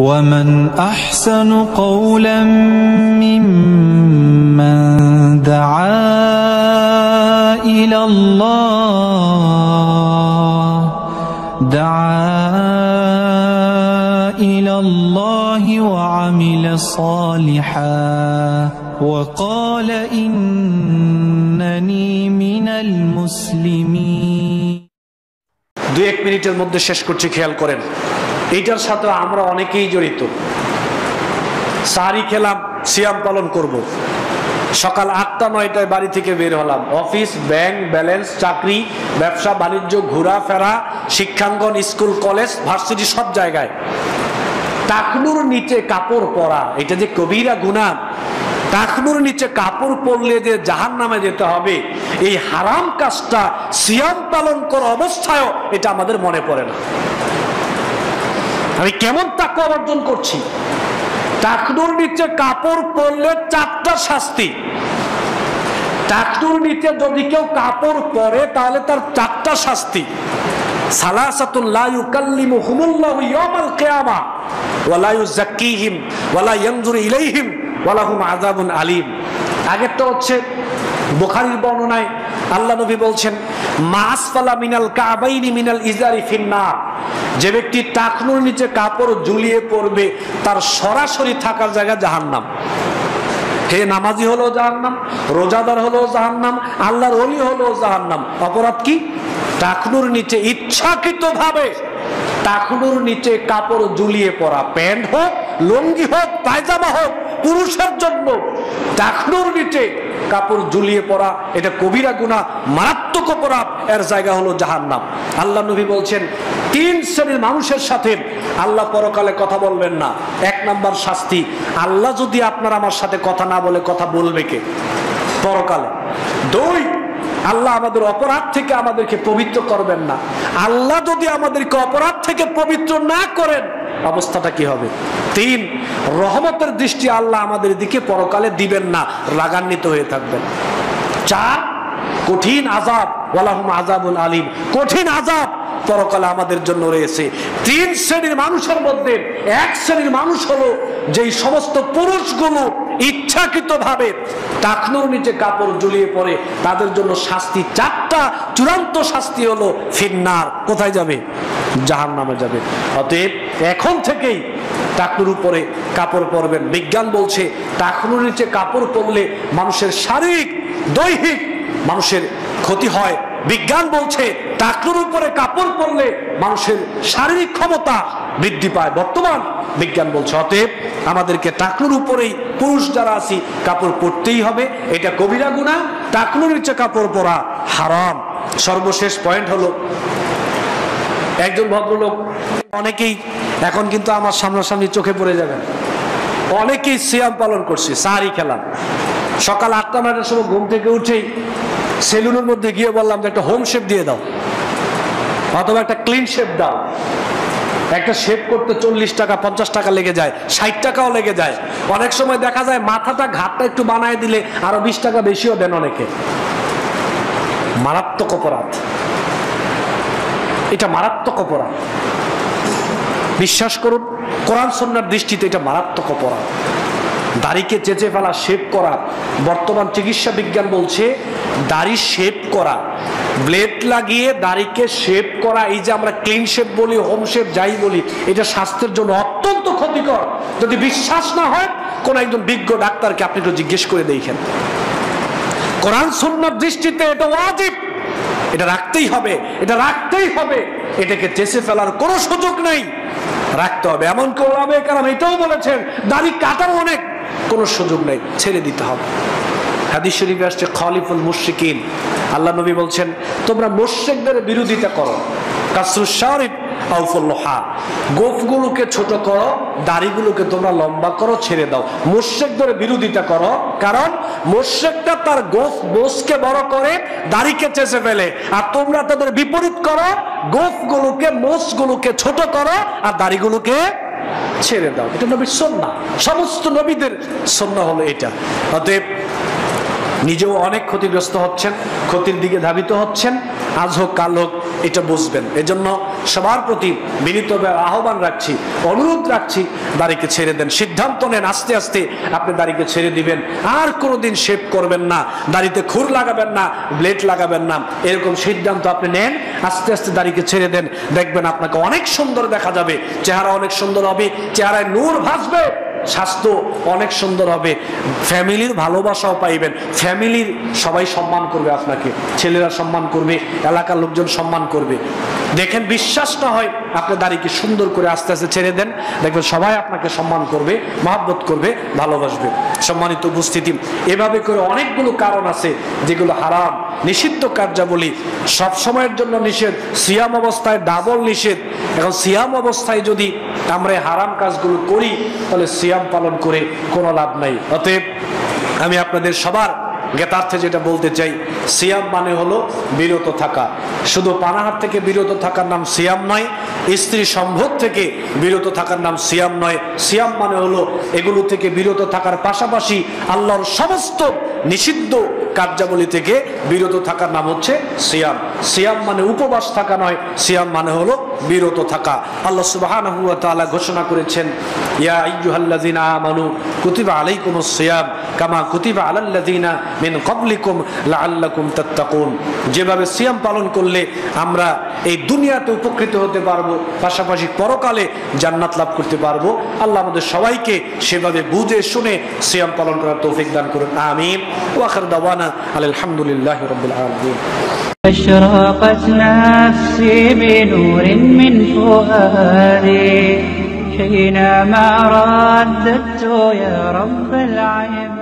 ومن أحسن قولا ممن دعا إلى الله دعا إلى الله وعمل صالحا وقال إنني من المسلمين দুই এক মিনিটের মধ্যে শেষ করছি খেয়াল করেন এইটার সাথে আমরা অনেকেই জড়িত। সারি খেলাম, সিয়াম পালন করব। সকাল আটটা, নয়টায় বাড়ি থেকে বের হলাম। অফিস, ব্যাংক, ব্যালেন্স, চাকরি, ব্যবসা, বাণিজ্য, ঘোরাফেরা, শিক্ষাঙ্গন, স্কুল, কলেজ, ভার্সিটি, সব জায়গায়। টাকনুর নিচে কাপড় পরা, এটা যে কবিরা গুণা। টাকনুর নিচে কাপড় পরলে যে জাহান নামে যেতে হবে, এই হারাম কাজটা সিয়াম পালন করা অবস্থায়ও এটা আমাদের মনে পড়ে না। আমি কেমন তাকে অর্জন করছি? টাকনুর নিচে কাপড় পরলে চারটা শাস্তি। টাকনুর নিচে যদি কেউ কাপড় পরে, তাহলে তার চারটা শাস্তি। আলীম। হচ্ছে বুখারীর আল্লাহ নবী বলছেন মাসফালা মিনাল কাবাইনি মিনাল ইজারি ফিন্নার যে ব্যক্তি টাকনুর নিচে কাপড় ঝুলিয়ে পড়বে, তার সরাসরি থাকার জায়গা জাহান্নাম। হে নামাজি হলো জাহান্নাম, রোজাদার হলো জাহান্নাম, আল্লাহর অলি হলো জাহান্নাম। অপরাধ কি? টাকনুর নিচে ইচ্ছাকৃত ভাবে টাকনুর নিচে কাপড় ঝুলিয়ে পড়া। প্যান্ট হোক, লুঙ্গি হোক, পায়জামা হোক, পুরুষের জন্য টাকনুর নিচে কাপড় ঝুলিয়ে পড়া, এটা কবিরা গুণা মারাত্মক অপরাধ, এর জায়গা হলো জাহান্নাম। আল্লাহ নবী বলছেন, তিন শ্রেণির মানুষের সাথে আল্লাহ পরকালে কথা বলবেন না। এক নাম্বার শাস্তি, আল্লাহ যদি আপনার আমার সাথে কথা না বলে, কথা বলবে কে? পরকালে। দুই, আল্লাহ আমাদের অপরাধ থেকে আমাদেরকে পবিত্র করবেন না। আল্লাহ যদি আমাদেরকে অপরাধ থেকে পবিত্র না করেন অবস্থাটা কি হবে? তিন, রহমতের দৃষ্টি আল্লাহ আমাদের দিকে পরকালে দিবেন না, রাগান্বিত হয়ে থাকবেন। চার, কঠিন আজাব ওয়ালাহুম আজাবুল আলিম, কঠিন আজাব পরকালে আমাদের জন্য রয়েছে। তিন শ্রেণির মানুষের মধ্যে এক শ্রেণির মানুষ হলো যেই সমস্ত পুরুষগুলো ইচ্ছাকৃত ভাবে টাকনুর নিচে কাপড় ঝুলিয়ে পড়ে তাদের জন্য শাস্তি চারটা, চূড়ান্ত শাস্তি হলো ফিন্নার। কোথায় যাবে? জাহান নামে যাবে। অতএব এখন থেকেই টাকনুর উপরে কাপড় পরবেন। বিজ্ঞান বলছে টাকনুর নিচে কাপড় পরলে মানুষের শারীরিক, দৈহিক মানুষের ক্ষতি হয়। বিজ্ঞান বলছে টাকনুর উপরে কাপড় পরলে মানুষের শারীরিক ক্ষমতা বৃদ্ধি পায়। বর্তমান বিজ্ঞান বলছে। অতএব আমাদেরকে টাকনুর উপরেই পুরুষ যারা আছি, কাপড় পরতেই হবে। এটা কবিরা গুণা টাকনুর নিচে কাপড় পরা হারাম। সর্বশেষ পয়েন্ট হলো, একজন ভদ্রলোক, অনেকেই এখন কিন্তু আমার সামনাসামনি চোখে পড়ে যাবেন অনেকেই সিয়াম পালন করছে, সাহারি খেলাম। সকাল আটটা, নয়টার সময় ঘুম থেকে উঠেই সেলুনের মধ্যে গিয়ে বললাম যে একটা হোম শেপ দিয়ে দাও, অথবা একটা ক্লিন শেপ দাও। একটা শেপ করতে চল্লিশ টাকা, পঞ্চাশ টাকা লেগে যায়, ষাট টাকাও লেগে যায়। অনেক সময় দেখা যায় মাথাটা ঘাটটা একটু বানায় দিলে আরও বিশ টাকা বেশিও দেন অনেকে। মারাত্মক অপরাধ। এটা মারাত্মক অপরাধ। বিশ্বাস করুন, কোরআন সন্ন্যার দৃষ্টিতে এটা মারাত্মক অপরাধ। দাড়িকে চেঁচে ফেলা শেপ করা। বর্তমান চিকিৎসা বিজ্ঞান বলছে দাড়ি শেপ করা। ব্লেড লাগিয়ে দাড়িকে শেপ করা, এই যে আমরা ক্লিন শেপ বলি হোম শেপ যাই বলি, এটা স্বাস্থ্যের জন্য অত্যন্ত ক্ষতিকর। যদি বিশ্বাস না হয়, কোন একজন বিজ্ঞ ডাক্তারকে আপনি একটু জিজ্ঞেস করে দেখেন। কোরআন সন্ন্যার দৃষ্টিতে এটা ওয়াজিব। এটা রাখতেই হবে, এটা রাখতেই হবে। এটাকে চেষে ফেলার কোনো সুযোগ নেই। রাখতে হবে। এমন কেউ হবে কারণ এটাও বলেছেন, দাড়ি কাটার অনেক কোনো সুযোগ নেই, ছেড়ে দিতে হবে। হাদিস শরীফে আসছে খলিফুল মুশরিকিন। আল্লাহ নবী বলছেন, তোমরা মুশরিকদের বিরোধিতা করো। কাসরুস শরীফ আউফুল্লোহা গোফগুলোকে ছোট করো, দাড়িগুলোকে তোমরা লম্বা করো, ছেড়ে দাও। মোশেকদের বিরোধিতা করো, কারণ মোশেকটা তার গোফ বোসকে বড় করে, দাড়িকে চেষে ফেলে। আর তোমরা তাদের বিপরীত করো, গোফগুলোকে, মোষগুলোকে ছোট করো, আর দাড়িগুলোকে ছেড়ে দাও। এটা নবীর সন্না সমস্ত নবীদের সন্না হলো এটা। অতএব নিজেও অনেক ক্ষতিগ্রস্ত হচ্ছেন, ক্ষতির দিকে ধাবিত হচ্ছেন। আজ হোক, কাল হোক, এটা বুঝবেন। এজন্য সবার প্রতি বিনীতভাবে আহ্বান রাখছি, অনুরোধ রাখছি, দাড়িকে ছেড়ে দেন। সিদ্ধান্ত নেন, আস্তে আস্তে আপনি দাড়িকে ছেড়ে দিবেন। আর কোনোদিন শেভ করবেন না, দাড়িতে খুর লাগাবেন না, ব্লেড লাগাবেন না। এরকম সিদ্ধান্ত আপনি নেন, আস্তে আস্তে দাড়িকে ছেড়ে দেন। দেখবেন আপনাকে অনেক সুন্দর দেখা যাবে, চেহারা অনেক সুন্দর হবে, চেহারায় নূর ভাসবে। স্বাস্থ্য অনেক সুন্দর হবে। ফ্যামিলির ভালোবাসাও পাইবেন। ফ্যামিলির সবাই সম্মান করবে আপনাকে। ছেলেরা সম্মান করবে, এলাকার লোকজন সম্মান করবে। দেখেন বিশ্বাস না হয় আপনি দাড়িকে সুন্দর করে আস্তে আস্তে ছেড়ে দেন। দেখবেন সবাই আপনাকে সম্মান করবে, মহাব্বত করবে, ভালোবাসবে। সম্মানিত উপস্থিতি। এভাবে করে অনেকগুলো কারণ আছে যেগুলো হারাম। নিষিদ্ধ কার্যাবলী সব সময়ের জন্য নিষেধ, সিয়াম অবস্থায় ডাবল নিষেধ। এখন সিয়াম অবস্থায় যদি আমরা হারাম কাজগুলো করি, তাহলে সিয়াম পালন করে কোনো লাভ নাই। অতএব আমি আপনাদের সবার জ্ঞাতার্থে যেটা বলতে চাই, সিয়াম মানে হলো বিরত থাকা। শুধু পানাহার থেকে বিরত থাকার নাম সিয়াম নয়, স্ত্রী সম্ভোগ থেকে বিরত থাকার নাম সিয়াম নয়। সিয়াম মানে হলো এগুলো থেকে বিরত থাকার পাশাপাশি আল্লাহর সমস্ত নিষিদ্ধ কার্যাবলী থেকে বিরত থাকার নাম হচ্ছে সিয়াম। সিয়াম মানে উপবাস থাকা নয়, সিয়াম মানে হলো বিরত থাকা। আল্লাহ তাআলা ঘোষণা করেছেন যেভাবে সিয়াম পালন করলে আমরা এই দুনিয়াতে উপকৃত হতে পারব, পাশাপাশি পরকালে জান্নাত লাভ করতে পারব। আল্লাহ আমাদের সবাইকে সেভাবে বুঝে শুনে সিয়াম পালন করার তৌফিক দান করুন। আমিন। ওয়াখির দাওয়ানা আলহামদুলিল্লাহি রাব্বিল আলামিন। أشرقت نفسي بنور من فؤادي حينما رددت يا رب العالمين